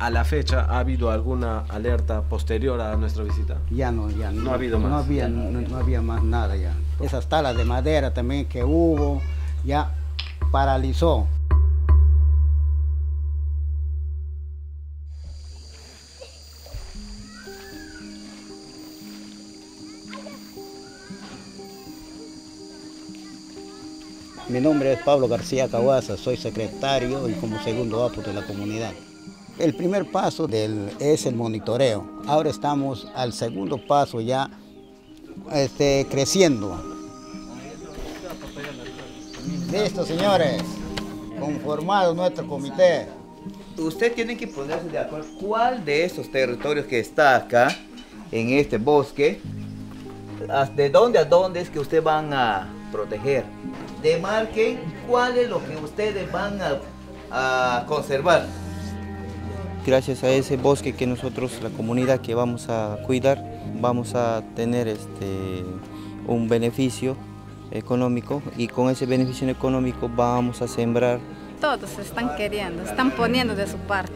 a la fecha, ¿ha habido alguna alerta posterior a nuestra visita? Ya no, ya no. No ha habido más. No había, no, no había más nada ya. Esas talas de madera también que hubo, ya paralizó. Mi nombre es Pablo García Caguaza, soy secretario y como segundo apo de la comunidad. El primer paso es el monitoreo. Ahora estamos al segundo paso ya este, creciendo. Listo, señores. Conformado nuestro comité. Usted tiene que ponerse de acuerdo cuál de esos territorios que está acá, en este bosque, de dónde a dónde es que ustedes van a proteger. Demarquen cuál es lo que ustedes van a conservar. Gracias a ese bosque que nosotros, la comunidad que vamos a cuidar, vamos a tener este, un beneficio económico y con ese beneficio económico vamos a sembrar. Todos están queriendo, están poniendo de su parte,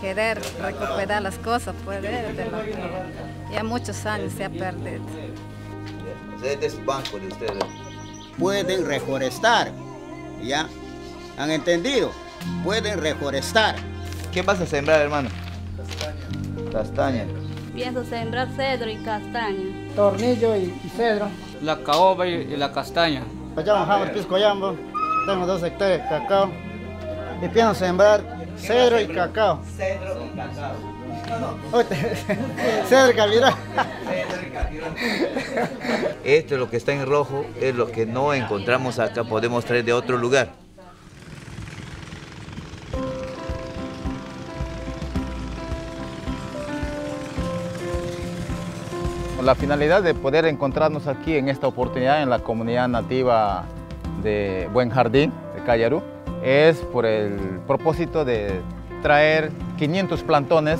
querer recuperar las cosas, puede, de lo que ya muchos años se ha perdido. Este es banco de ustedes. Pueden reforestar, ¿ya? ¿Han entendido? Pueden reforestar. ¿Qué vas a sembrar, hermano? Castaña. Castaña. Pienso sembrar cedro y castaña. Tornillo y, y cedro. La caoba y, y la castaña. Allá bajamos Piscoyambo. Tengo dos hectáreas de cacao. Y pienso sembrar cedro y cacao. Cedro y cacao. Cedro y calidad. Esto es lo que está en rojo, es lo que no encontramos acá, podemos traer de otro lugar. La finalidad de poder encontrarnos aquí en esta oportunidad en la comunidad nativa de Buen Jardín, de Cayarú, es por el propósito de traer 500 plantones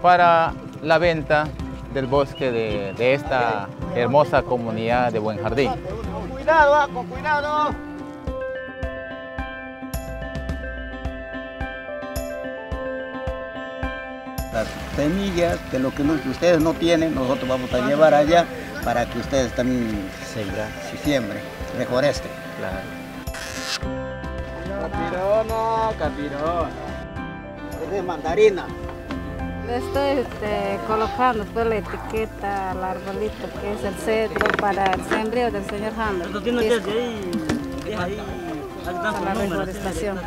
para la venta del bosque de, de esta hermosa comunidad de Buen Jardín. Con cuidado, ah, con cuidado. Las semillas de lo que no- que ustedes no tienen, nosotros vamos a llevar allá para que ustedes también Sembrar. se siembren, reforesten. Claro. Capirona, capirona. Es mandarina. Estoy este, colocando pues, la etiqueta al arbolito que es el cedro para el sembrío del señor Hammer. Para la reforestación.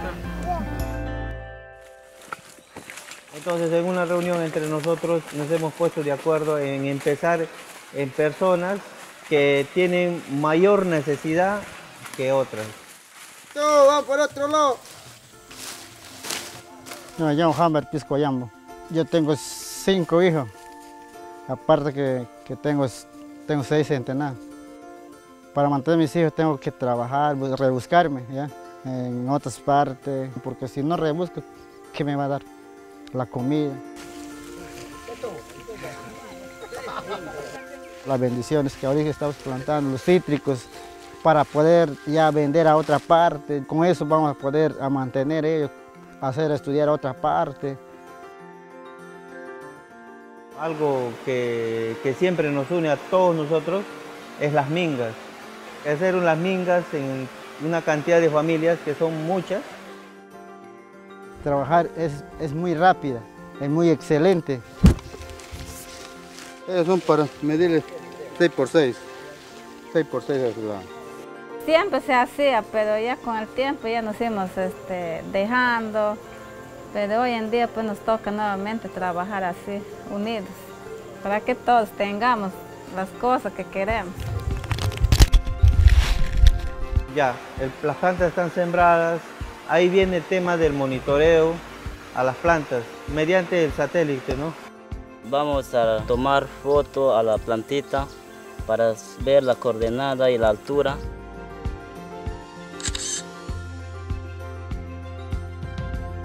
Entonces, en una reunión entre nosotros nos hemos puesto de acuerdo en empezar en personas que tienen mayor necesidad que otras. Todo va por otro lado. Me llamo Hammer Piscoyambo. Yo tengo cinco hijos. Aparte que, que tengo, tengo seis centenares. Para mantener mis hijos tengo que trabajar, bus- rebuscarme ¿ya? en otras partes, porque si no rebusco, ¿qué me va a dar? La comida. Las bendiciones que ahorita estamos plantando, los cítricos, para poder ya vender a otra parte. Con eso vamos a poder a mantener ellos, hacer estudiar a otra parte. Algo que, que siempre nos une a todos nosotros es las mingas. Hacer las mingas en una cantidad de familias que son muchas. Trabajar es, es muy rápida, es muy excelente. Ellos son para medir 6 por 6. 6 por 6 es la... Siempre se hacía, pero ya con el tiempo ya nos fuimos este, dejando. Pero hoy en día pues nos toca nuevamente trabajar así, unidos, para que todos tengamos las cosas que queremos. Ya, el- las plantas están sembradas. Ahí viene el tema del monitoreo a las plantas mediante el satélite, ¿no? Vamos a tomar foto a la plantita para ver la coordenada y la altura.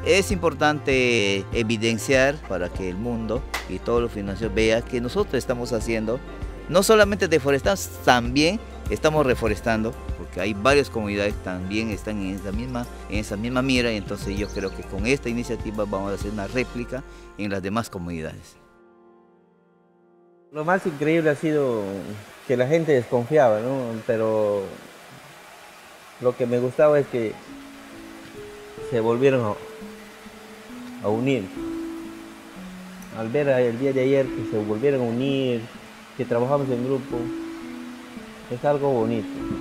Es importante evidenciar para que el mundo y todos los financieros vean que nosotros estamos haciendo no solamente deforestamos, también estamos reforestando, porque hay varias comunidades que también están en esa misma, en esa misma mira, y entonces yo creo que con esta iniciativa vamos a hacer una réplica en las demás comunidades. Lo más increíble ha sido que la gente desconfiaba, ¿no? Pero lo que me gustaba es que se volvieron a, a unir. Al ver el día de ayer que se volvieron a unir, que trabajamos en grupo, es algo bonito.